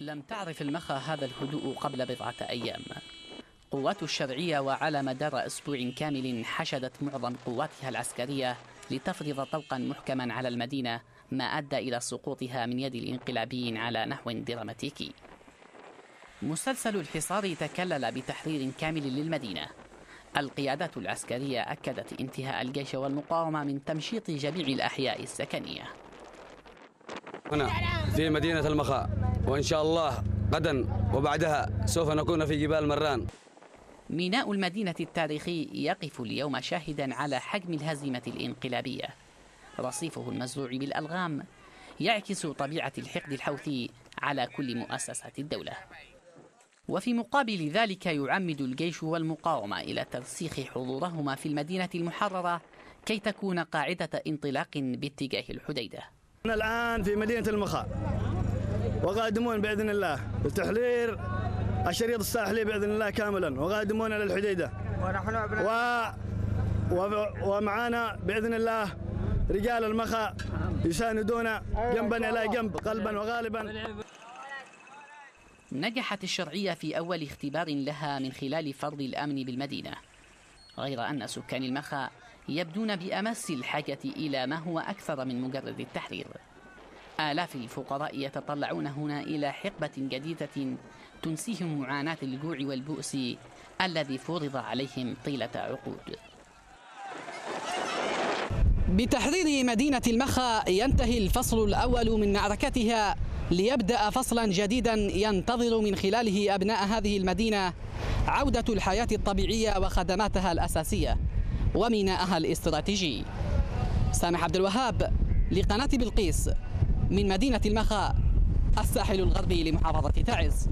لم تعرف المخا هذا الهدوء قبل بضعة أيام. قوات الشرعية وعلى مدار أسبوع كامل حشدت معظم قواتها العسكرية لتفرض طوقا محكما على المدينة ما أدى إلى سقوطها من يد الانقلابيين على نحو دراماتيكي. مسلسل الحصار تكلل بتحرير كامل للمدينة. القيادات العسكرية أكدت انتهاء الجيش والمقاومة من تمشيط جميع الأحياء السكنية. هنا في مدينة المخاء. وإن شاء الله غدا وبعدها سوف نكون في جبال مران. ميناء المدينة التاريخي يقف اليوم شاهدا على حجم الهزيمة الإنقلابية. رصيفه المزروع بالألغام يعكس طبيعة الحقد الحوثي على كل مؤسسات الدولة. وفي مقابل ذلك يعمد الجيش والمقاومة إلى ترسيخ حضورهما في المدينة المحررة كي تكون قاعدة انطلاق باتجاه الحديدة. الآن في مدينة المخاء وقادمون بإذن الله لتحرير الشريط الساحلي بإذن الله كاملا وقادمون إلى الحديدة. ونحن أبناء و... و... ومعنا بإذن الله رجال المخاء يساندون جنبا إلى جنب قلبا وغالبا. نجحت الشرعية في أول اختبار لها من خلال فرض الأمن بالمدينة غير أن سكان المخا يبدون بأمس الحاجة إلى ما هو أكثر من مجرد التحرير. آلاف الفقراء يتطلعون هنا إلى حقبة جديدة تنسيهم معاناة الجوع والبؤس الذي فرض عليهم طيلة عقود. بتحرير مدينة المخا ينتهي الفصل الأول من معركتها ليبدأ فصلا جديدا ينتظر من خلاله أبناء هذه المدينة عودة الحياة الطبيعية وخدماتها الأساسية وميناءها الاستراتيجي. سامح عبد الوهاب لقناة بلقيس. من مدينة المخا الساحل الغربي لمحافظة تعز.